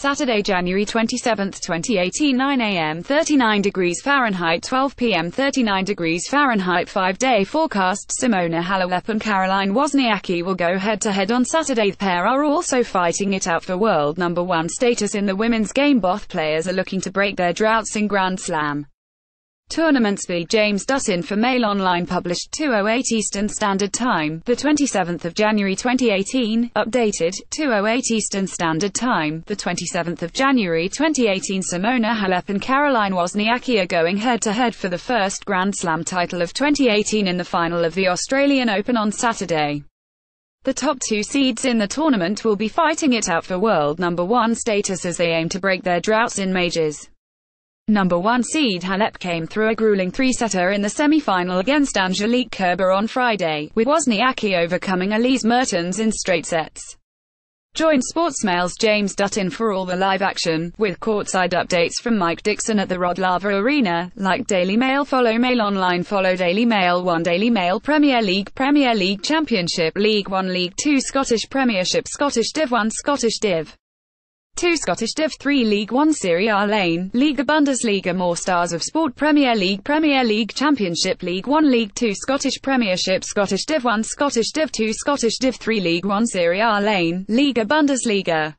Saturday, January 27, 2018 9 a.m. 39 degrees Fahrenheit 12 p.m. 39 degrees Fahrenheit 5-day forecast Simona Halep and Caroline Wozniacki will go head-to-head -head on Saturday. The pair are also fighting it out for world number one status in the women's game. Both players are looking to break their droughts in Grand Slam. Tournament speed James Dutton for Mail Online published 2.08 Eastern Standard Time, the 27th of January 2018, updated, 2.08 Eastern Standard Time, the 27th of January 2018 Simona Halep and Caroline Wozniacki are going head-to-head -head for the first Grand Slam title of 2018 in the final of the Australian Open on Saturday. The top two seeds in the tournament will be fighting it out for world number one status as they aim to break their droughts in majors. Number 1 seed Halep came through a grueling three-setter in the semi-final against Angelique Kerber on Friday, with Wozniacki overcoming Elise Mertens in straight sets. Join Sportsmail's James Dutton for all the live action, with courtside updates from Mike Dixon at the Rod Laver Arena, like Daily Mail follow Mail Online follow Daily Mail 1 Daily Mail Premier League Premier League Championship League 1 League 2 Scottish Premiership Scottish Div 1 Scottish Div 2 Scottish Div 3 League 1 Serie A Lane, Liga Bundesliga More Stars of Sport Premier League Premier League Championship League 1 League 2 Scottish Premiership Scottish Div 1 Scottish Div 2 Scottish Div 3 League 1 Serie A Lane, Liga Bundesliga